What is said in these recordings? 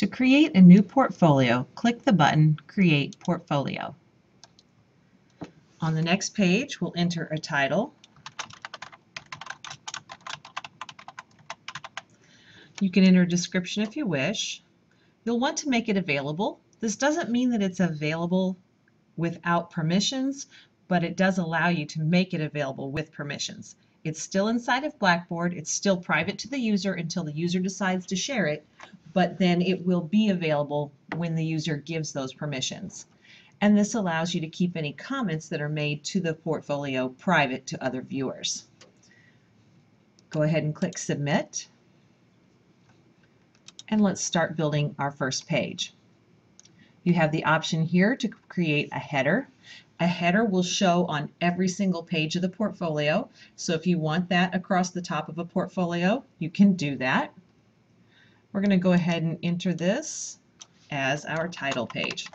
To create a new portfolio, click the button Create Portfolio. On the next page, we'll enter a title. You can enter a description if you wish. You'll want to make it available. This doesn't mean that it's available without permissions, but it does allow you to make it available with permissions. It's still inside of Blackboard. It's still private to the user until the user decides to share it, but then it will be available when the user gives those permissions. And this allows you to keep any comments that are made to the portfolio private to other viewers. Go ahead and click Submit. And let's start building our first page. You have the option here to create a header. A header will show on every single page of the portfolio. So if you want that across the top of a portfolio, you can do that. We're going to go ahead and enter this as our title page.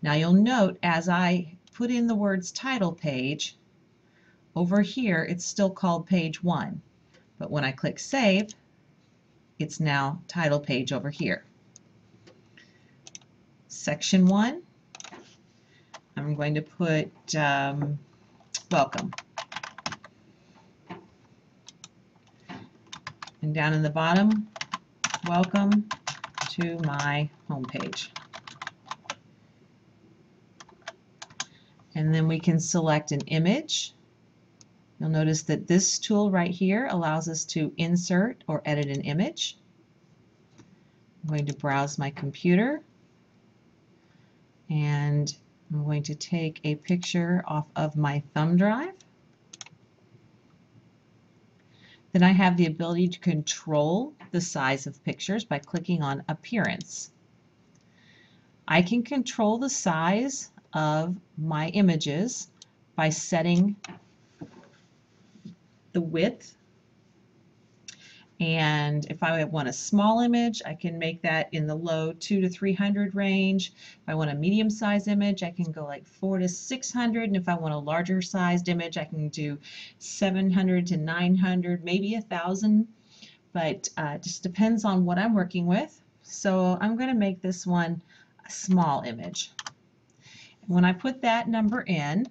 Now you'll note as I put in the words title page, over here it's still called page 1. But when I click save, it's now title page over here. Section 1, I'm going to put um, welcome. And down in the bottom, welcome to my homepage. And then we can select an image. You'll notice that this tool right here allows us to insert or edit an image. I'm going to browse my computer and I'm going to take a picture off of my thumb drive. Then I have the ability to control the size of pictures by clicking on Appearance. I can control the size of my images by setting the width and if I want a small image, I can make that in the low 2 to 300 range. If I want a medium size image, I can go like 4 to 600. And if I want a larger sized image, I can do 700 to 900, maybe a 1,000. But uh, just depends on what I'm working with. So I'm going to make this one a small image. When I put that number in,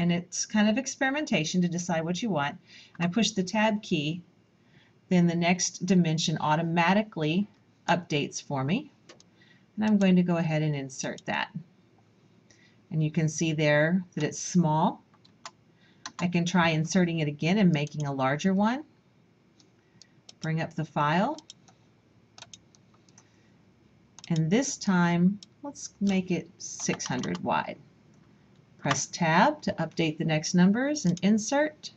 and it's kind of experimentation to decide what you want, I push the tab key, then the next dimension automatically updates for me. And I'm going to go ahead and insert that. And you can see there that it's small. I can try inserting it again and making a larger one. Bring up the file. And this time, let's make it 600 wide. Press Tab to update the next numbers and insert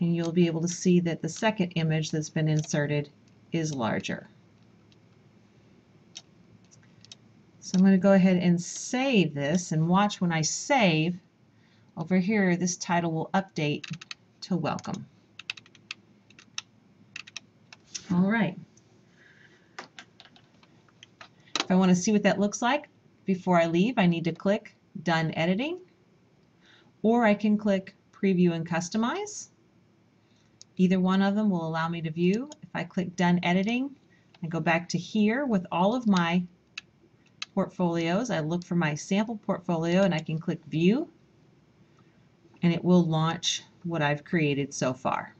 and you'll be able to see that the second image that's been inserted is larger. So I'm going to go ahead and save this and watch when I save over here this title will update to welcome. All right. If I want to see what that looks like before I leave I need to click done editing or I can click preview and customize Either one of them will allow me to view. If I click Done Editing, I go back to here with all of my portfolios. I look for my sample portfolio and I can click View and it will launch what I've created so far.